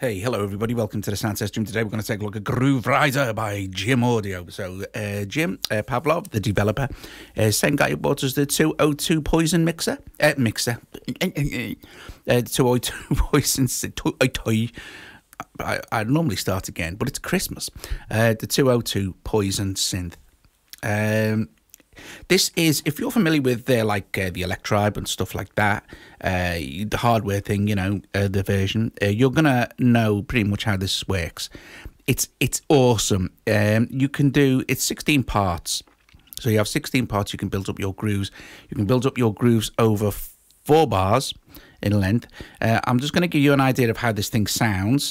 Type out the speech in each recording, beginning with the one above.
Hey, hello everybody. Welcome to the Sound Test Room. Today we're going to take a look at Grooverider by Jim Audio. So, uh, Jim uh, Pavlov, the developer, uh, same guy who bought us the 202 Poison mixer. Uh, mixer. uh, 202 Poison. Toy. I, I normally start again, but it's Christmas. Uh, the 202 Poison synth. Um, this is, if you're familiar with uh, like uh, the Electribe and stuff like that, uh, the hardware thing, you know, uh, the version, uh, you're gonna know pretty much how this works. It's it's awesome. Um, you can do it's 16 parts, so you have 16 parts. You can build up your grooves. You can build up your grooves over four bars in length. Uh, I'm just going to give you an idea of how this thing sounds.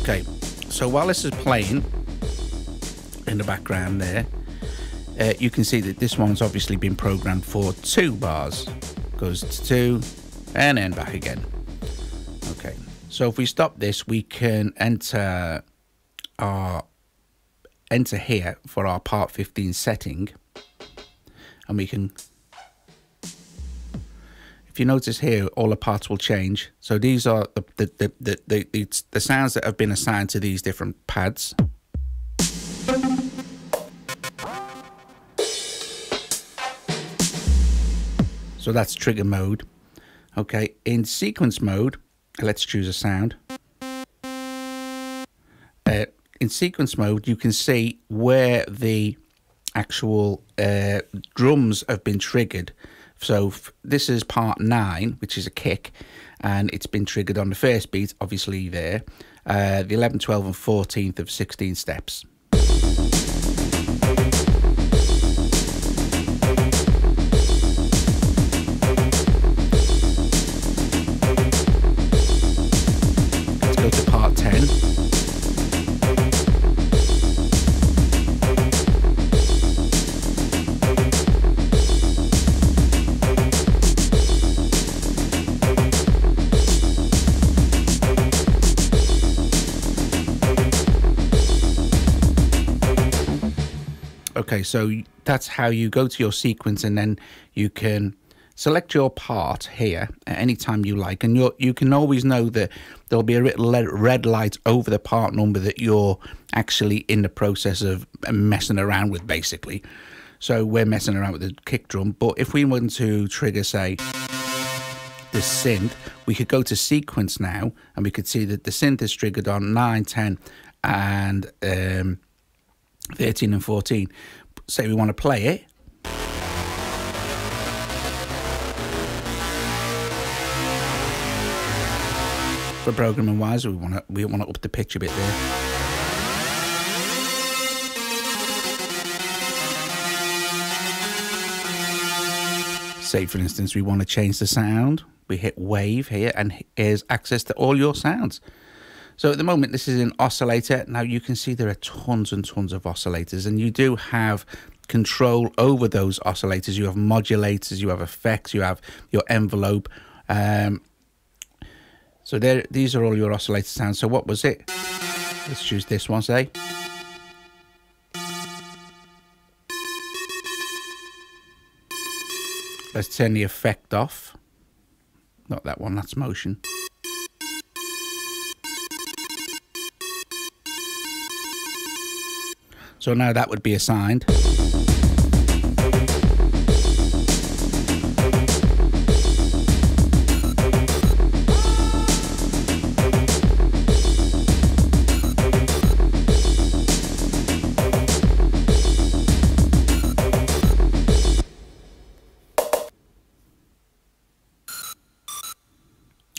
Okay, so while this is playing in the background there, uh, you can see that this one's obviously been programmed for two bars. Goes to two and then back again. Okay, so if we stop this, we can enter our enter here for our part 15 setting and we can if you notice here, all the parts will change. So these are the the, the, the, the, the, sounds that have been assigned to these different pads. So that's trigger mode. Okay, in sequence mode, let's choose a sound. Uh, in sequence mode, you can see where the actual uh, drums have been triggered. So this is part nine, which is a kick, and it's been triggered on the first beat, obviously there, uh, the 11, 12, and 14th of 16 steps. Okay, so that's how you go to your sequence and then you can select your part here at any time you like and you you can always know that there'll be a red light over the part number that you're actually in the process of messing around with basically so we're messing around with the kick drum but if we want to trigger say the synth we could go to sequence now and we could see that the synth is triggered on 9 10 and um 13 and 14. Say we want to play it. For programming wise, we want to we want to up the pitch a bit there. Say, for instance, we want to change the sound. We hit wave here, and here's access to all your sounds. So at the moment, this is an oscillator. Now you can see there are tons and tons of oscillators and you do have control over those oscillators. You have modulators, you have effects, you have your envelope. Um, so there, these are all your oscillator sounds. So what was it? Let's choose this one, say. Let's turn the effect off. Not that one, that's motion. So now that would be assigned.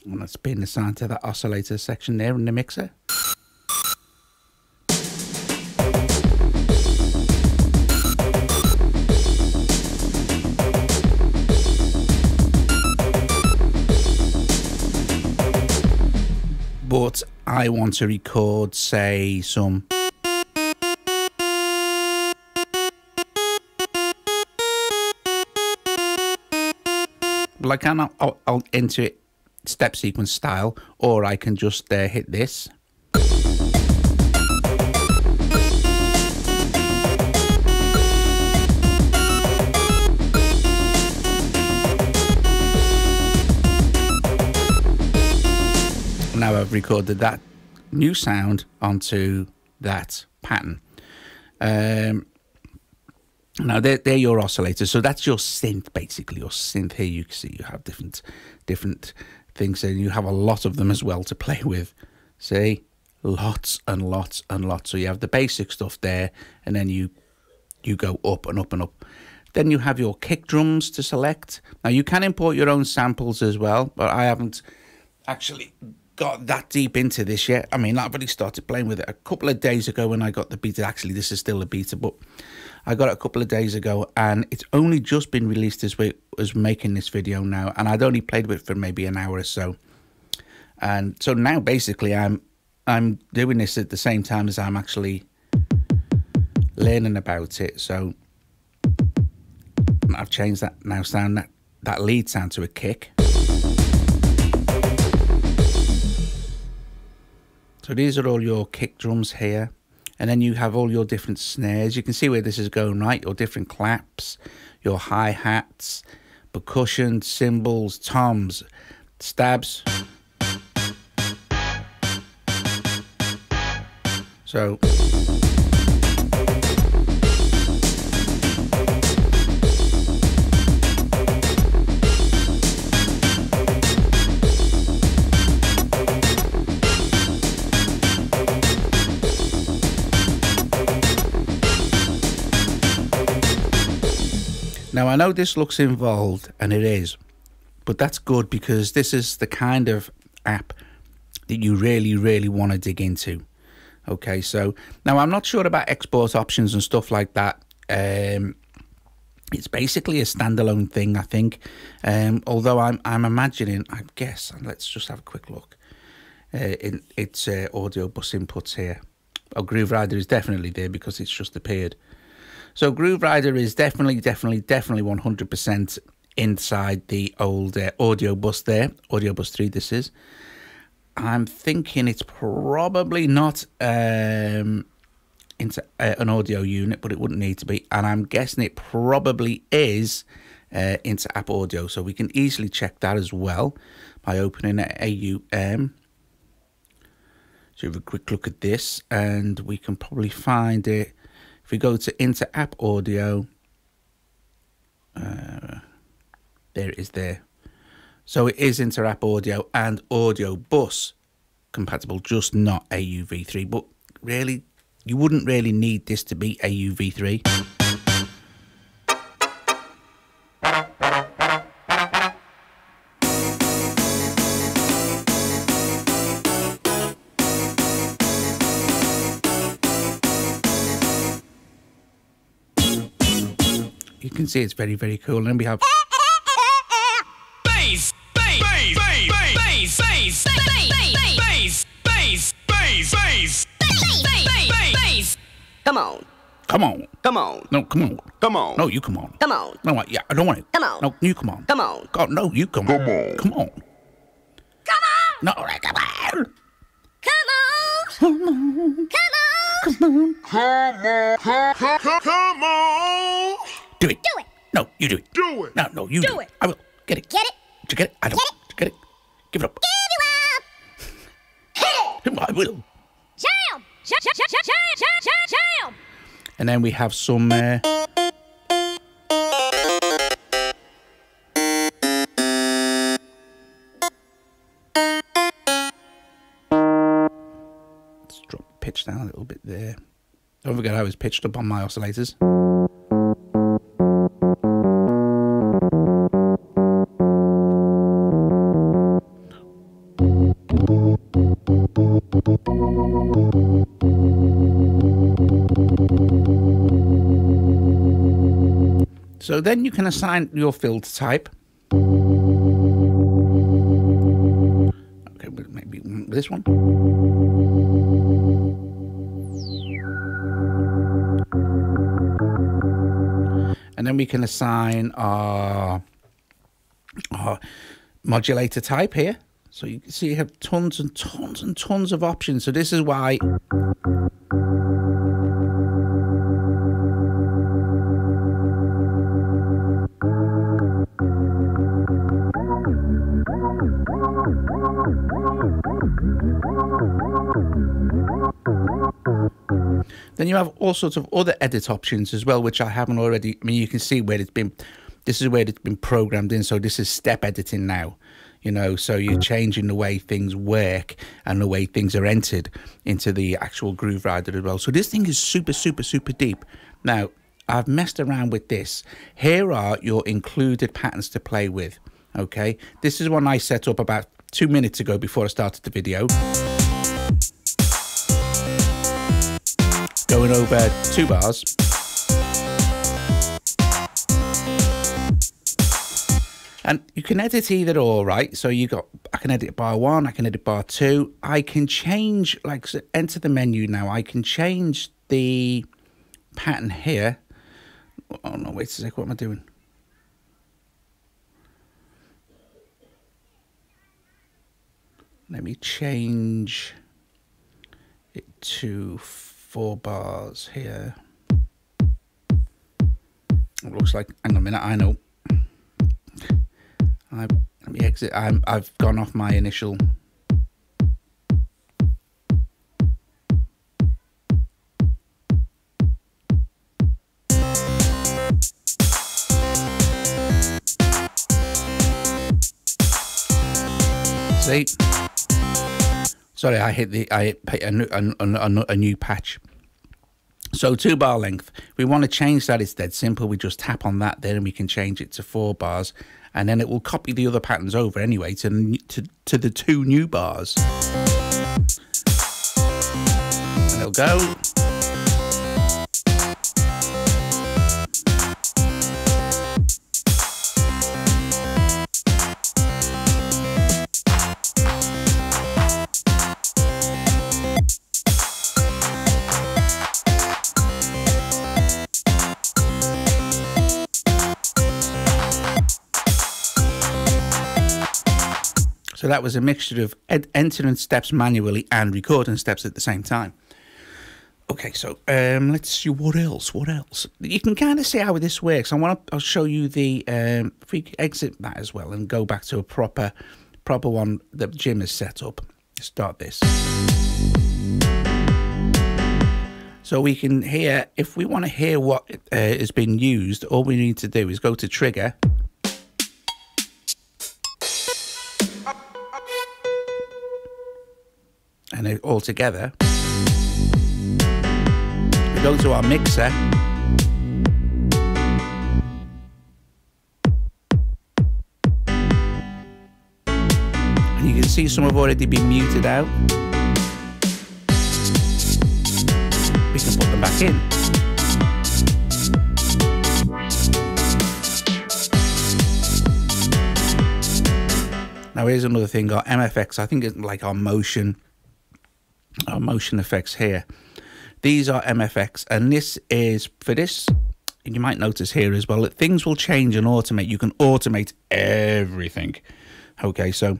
And that's been assigned to that oscillator section there in the mixer. But I want to record, say, some. Well, I can, I'll, I'll enter it step sequence style, or I can just uh, hit this. I've recorded that new sound onto that pattern. Um, now they're, they're your oscillators, so that's your synth basically. Your synth here, you can see you have different different things, and you have a lot of them as well to play with. See, lots and lots and lots. So you have the basic stuff there, and then you you go up and up and up. Then you have your kick drums to select. Now you can import your own samples as well, but I haven't actually got that deep into this yet. I mean, I've already started playing with it a couple of days ago when I got the beta. Actually, this is still a beta, but I got it a couple of days ago, and it's only just been released as we was making this video now, and I'd only played with it for maybe an hour or so. And so now, basically, I'm I'm doing this at the same time as I'm actually learning about it. So I've changed that now sound that that lead sound to a kick. So these are all your kick drums here. And then you have all your different snares. You can see where this is going, right? Your different claps, your hi-hats, percussion, cymbals, toms, stabs. So I know this looks involved, and it is, but that's good because this is the kind of app that you really, really want to dig into. Okay, so now I'm not sure about export options and stuff like that. Um, it's basically a standalone thing, I think. Um, although I'm, I'm imagining, I guess, let's just have a quick look. Uh, in its uh, Audiobus inputs here. Oh, Grooverider is definitely there because it's just appeared. So Grooverider is definitely, definitely, definitely 100% inside the old uh, Audiobus there. Audiobus 3 this is. I'm thinking it's probably not um, into uh, an audio unit, but it wouldn't need to be. And I'm guessing it probably is uh, Inter App Audio. So we can easily check that as well by opening AUM. So have a quick look at this and we can probably find it if we go to Inter App Audio, uh, there it is there. So it is Inter App Audio and Audiobus compatible, just not AUV3. But really, you wouldn't really need this to be AUV3. See it's very, very cool. And then we have. Bass, bass, bass, bass, bass, bass, bass, bass, bass, bass, bass. Come on. Come on. Come on. No, come on. Come on. No, you come on. Come on. No, yeah, I don't want it. Come on. No, you come on. Come on. God, no, you come on. Come on. Come on. Come on. No, come on. Come on. Come on. Come on. Come on. Come on. Do it. Do it. No, you do it. Do it. No, no, you do, do it. it. I will. Get it. Get it. Did you get it? I don't. Get it. Get it. Give it up. Give you up. Hit it. I will. Jam. Jam. Jam. Jam. Jam. Jam. And then we have some. Uh, Let's drop pitch down a little bit there. Don't forget I was pitched up on my oscillators. Then you can assign your filter type. Okay, maybe this one. And then we can assign our, our modulator type here. So you can see you have tons and tons and tons of options. So this is why Then you have all sorts of other edit options as well, which I haven't already. I mean, you can see where it's been. This is where it's been programmed in. So this is step editing now. You know, so you're mm. changing the way things work and the way things are entered into the actual Groove Rider as well. So this thing is super, super, super deep. Now, I've messed around with this. Here are your included patterns to play with. Okay, this is one I set up about two minutes ago before I started the video. Going over two bars. And you can edit either or, right? So you got, I can edit bar one, I can edit bar two. I can change, like, so enter the menu now. I can change the pattern here. Oh no, wait a sec, what am I doing? Let me change it to four bars here. It looks like, hang on a minute, I know. I, let me exit, I'm, I've gone off my initial See? Sorry, I hit the I hit a, a, a, a new patch. So two bar length. We want to change that. It's dead simple. We just tap on that there and we can change it to four bars. And then it will copy the other patterns over anyway to, to, to the two new bars. And it'll go. So that was a mixture of entering steps manually and recording steps at the same time. Okay, so um, let's see what else. What else? You can kind of see how this works. I want to. I'll show you the. Um, if we exit that as well and go back to a proper, proper one that Jim has set up. Start this. So we can hear. If we want to hear what uh, is being used, all we need to do is go to trigger and all together. We go to our mixer. And you can see some have already been muted out. We can put them back in. Now here's another thing, our MFX, I think it's like our motion our motion effects here. These are MFX, and this is for this. And you might notice here as well that things will change and automate. You can automate everything. Okay, so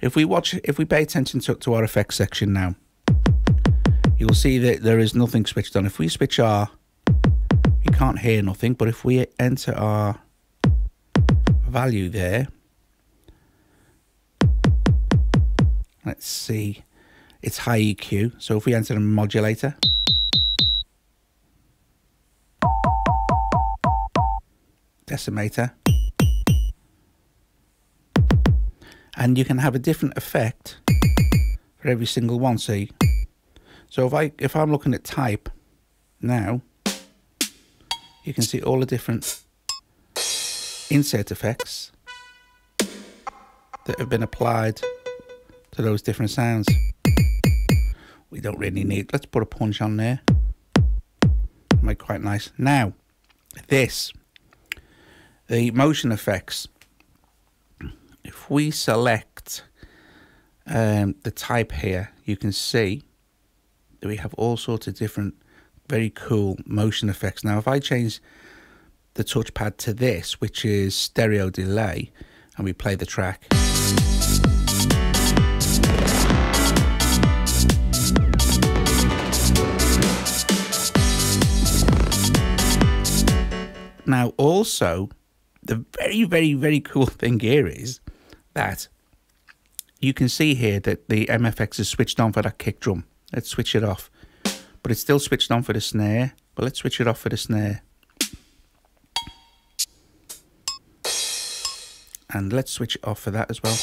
if we watch, if we pay attention to, to our effects section now, you'll see that there is nothing switched on. If we switch our, we can't hear nothing, but if we enter our value there, let's see it's high EQ. So if we enter a modulator, decimator, and you can have a different effect for every single one. See, so if I if I'm looking at type now, you can see all the different insert effects that have been applied to those different sounds we don't really need. Let's put a punch on there. Make quite nice. Now, this, the motion effects. If we select um, the type here, you can see that we have all sorts of different very cool motion effects. Now, if I change the touchpad to this, which is stereo delay, and we play the track. Now, also, the very, very, very cool thing here is that you can see here that the MFX is switched on for that kick drum. Let's switch it off. but it's still switched on for the snare. But let's switch it off for the snare. And let's switch it off for that as well.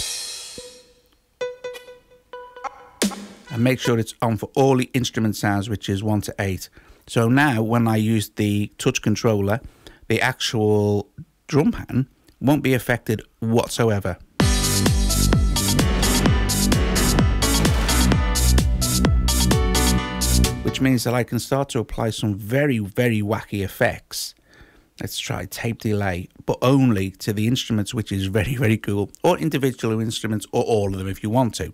And make sure it's on for all the instrument sounds, which is 1 to 8. So now when I use the touch controller, the actual drum pattern won't be affected whatsoever. Which means that I can start to apply some very, very wacky effects. Let's try tape delay, but only to the instruments, which is very, very cool, or individual instruments, or all of them if you want to.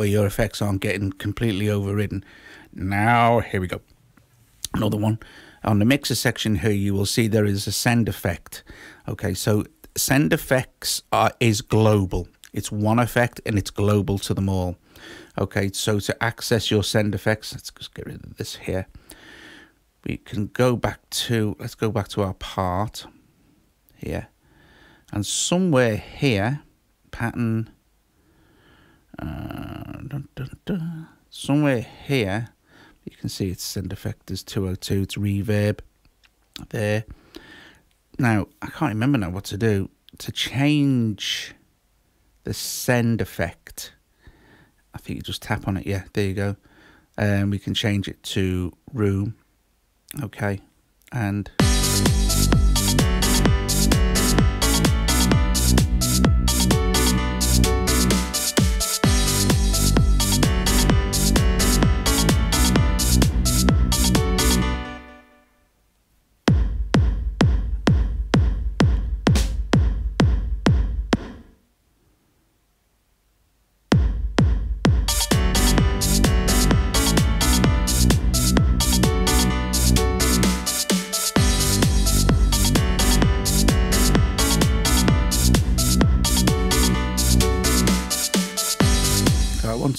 Way your effects aren't getting completely overridden. Now, here we go. Another one. On the mixer section here, you will see there is a send effect. Okay, so send effects are, is global. It's one effect and it's global to them all. Okay, so to access your send effects, let's just get rid of this here. We can go back to, let's go back to our part here. And somewhere here, pattern, uh, dun, dun, dun. Somewhere here, you can see it's send effect is 202, it's reverb there. Now, I can't remember now what to do. To change the send effect, I think you just tap on it. Yeah, there you go. And um, we can change it to room. Okay. And...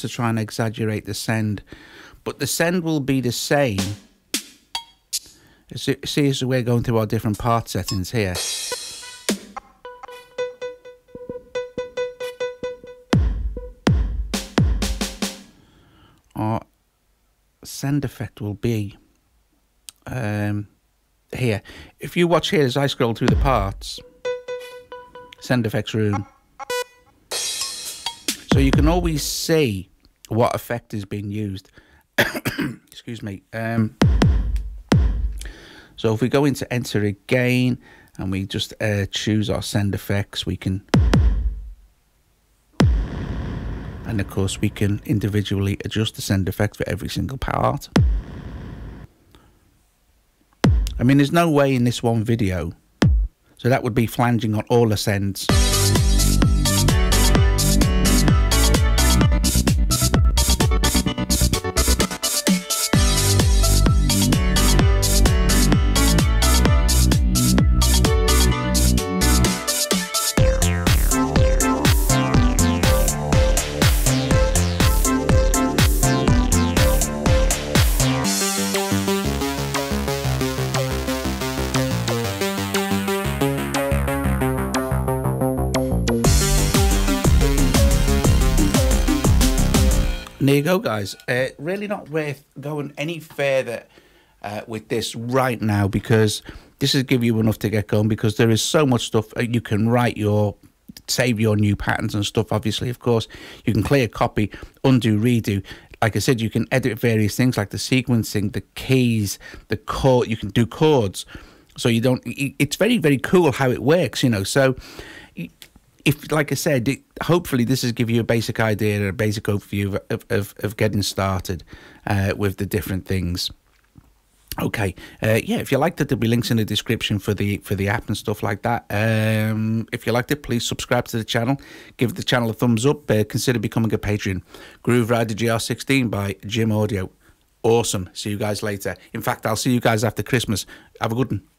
to try and exaggerate the send, but the send will be the same. See, as we're going through our different part settings here. Our send effect will be um, here. If you watch here as I scroll through the parts, send effects room. So you can always see what effect is being used. Excuse me. Um, so if we go into enter again and we just uh, choose our send effects, we can... And of course we can individually adjust the send effect for every single part. I mean, there's no way in this one video. So that would be flanging on all the sends. Guys. Uh, really not worth going any further uh, with this right now because this will give you enough to get going because there is so much stuff uh, you can write your save your new patterns and stuff obviously of course. You can clear copy undo redo. Like i said you can edit various things like the sequencing the keys the chord you can do chords. So you don't it's very very cool how it works you know. So if, like I said, it, hopefully this has given you a basic idea, a basic overview of, of, of getting started uh, with the different things. Okay, uh, yeah. If you liked it, there'll be links in the description for the for the app and stuff like that. Um, if you liked it, please subscribe to the channel, give the channel a thumbs up, uh, consider becoming a patron. Groove Rider GR16 by Jim Audio. Awesome. See you guys later. In fact, I'll see you guys after Christmas. Have a good one.